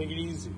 Take it easy.